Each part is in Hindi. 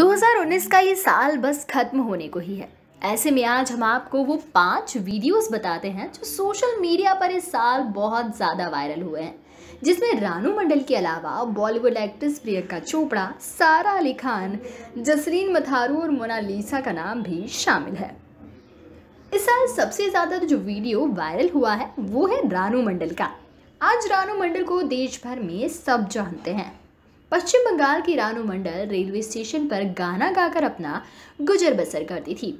2019 का ये साल बस खत्म होने को ही है। ऐसे में आज हम आपको वो पाँच वीडियोस बताते हैं जो सोशल मीडिया पर इस साल बहुत ज़्यादा वायरल हुए हैं। जिसमें रानू मंडल के अलावा बॉलीवुड एक्ट्रेस प्रियंका चोपड़ा, सारा अली खान, जसरीन मथारू और मोनालिसा का नाम भी शामिल है। इस साल सबसे ज़्यादा जो वीडियो वायरल हुआ है, वो है रानू मंडल का। आज रानू मंडल को देश भर में सब जानते हैं। पश्चिम बंगाल की रानू मंडल रेलवे स्टेशन पर गाना गाकर अपना गुजर बसर करती थी।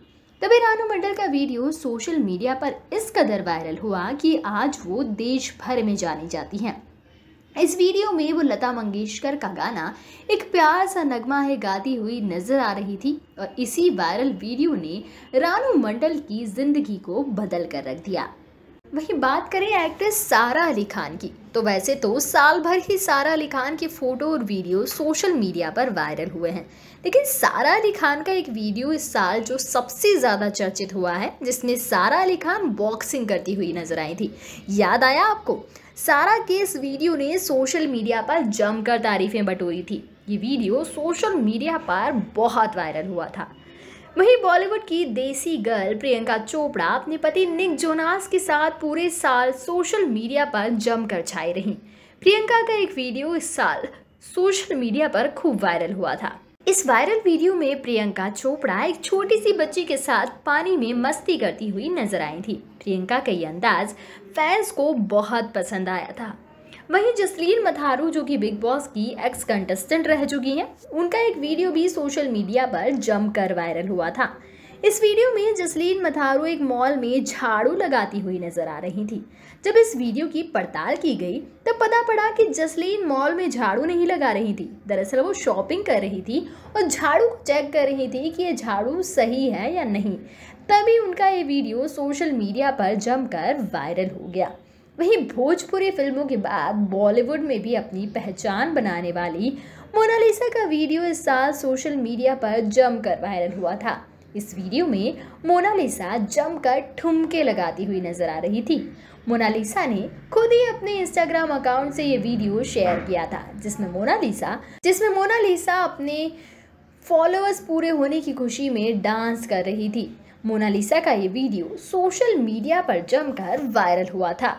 तभी रानू मंडल का वीडियो सोशल मीडिया पर इस कदर वायरल हुआ कि आज वो देश भर में जानी जाती हैं। इस वीडियो में वो लता मंगेशकर का गाना एक प्यार सा नगमा है गाती हुई नज़र आ रही थी और इसी वायरल वीडियो ने रानू मंडल की ज़िंदगी को बदल कर रख दिया। वहीं बात करें एक्ट्रेस सारा अली खान की। तो वैसे तो साल भर ही सारा अली खान की फ़ोटो और वीडियो सोशल मीडिया पर वायरल हुए हैं। लेकिन सारा अली खान का एक वीडियो इस साल जो सबसे ज़्यादा चर्चित हुआ है, जिसमें सारा अली खान बॉक्सिंग करती हुई नज़र आई थी। याद आया आपको? सारा के इस वीडियो ने सोशल मीडिया पर जमकर तारीफें बटोरी थी। ये वीडियो सोशल मीडिया पर बहुत वायरल हुआ था। वहीं बॉलीवुड की देसी गर्ल प्रियंका चोपड़ा अपने पति निक जोनास के साथ पूरे साल सोशल मीडिया पर जमकर छाई रहीं। प्रियंका का एक वीडियो इस साल सोशल मीडिया पर खूब वायरल हुआ था। इस वायरल वीडियो में प्रियंका चोपड़ा एक छोटी सी बच्ची के साथ पानी में मस्ती करती हुई नज़र आई थी। प्रियंका का ये अंदाज फैंस को बहुत पसंद आया था। वहीं जसलीन मथारू, जो कि बिग बॉस की एक्स कंटेस्टेंट रह चुकी हैं, उनका एक वीडियो भी सोशल मीडिया पर जमकर वायरल हुआ था। इस वीडियो में जसलीन मथारू एक मॉल में झाड़ू लगाती हुई नज़र आ रही थी। जब इस वीडियो की पड़ताल की गई, तब पता पड़ा कि जसलीन मॉल में झाड़ू नहीं लगा रही थी। दरअसल वो शॉपिंग कर रही थी और झाड़ू को चेक कर रही थी कि ये झाड़ू सही है या नहीं। तभी उनका ये वीडियो सोशल मीडिया पर जमकर वायरल हो गया। वहीं भोजपुरी फ़िल्मों के बाद बॉलीवुड में भी अपनी पहचान बनाने वाली मोनालिसा का वीडियो इस साल सोशल मीडिया पर जमकर वायरल हुआ था। इस वीडियो में मोनालिसा जमकर ठुमके लगाती हुई नज़र आ रही थी। मोनालिसा ने खुद ही अपने इंस्टाग्राम अकाउंट से ये वीडियो शेयर किया था, जिसमें मोनालिसा जिसमें मोनालिसा अपने फॉलोअर्स पूरे होने की खुशी में डांस कर रही थी। मोनालिसा का ये वीडियो सोशल मीडिया पर जमकर वायरल हुआ था।